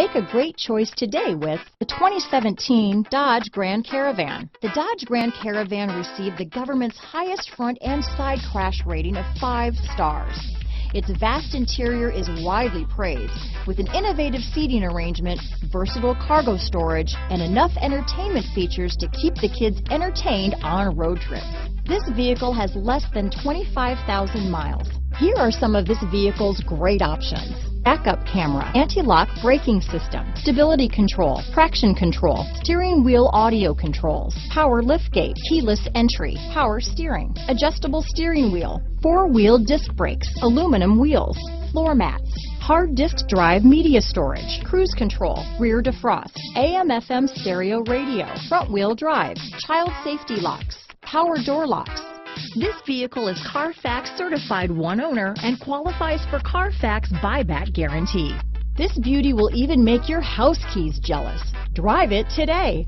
Make a great choice today with the 2017 Dodge Grand Caravan. The Dodge Grand Caravan received the government's highest front and side crash rating of five stars. Its vast interior is widely praised, with an innovative seating arrangement, versatile cargo storage, and enough entertainment features to keep the kids entertained on a road trips. This vehicle has less than 25,000 miles. Here are some of this vehicle's great options backup camera, anti-lock braking system, stability control, traction control, steering wheel audio controls, power liftgate, keyless entry, power steering, adjustable steering wheel, four-wheel disc brakes, aluminum wheels, floor mats, hard disk drive media storage, cruise control, rear defrost, AM FM stereo radio, front wheel drive, child safety locks, power door locks, this vehicle is Carfax certified one owner and qualifies for Carfax buyback guarantee. This beauty will even make your house keys jealous. Drive it today.